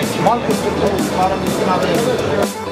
Markus Kultur, Markus Kultur.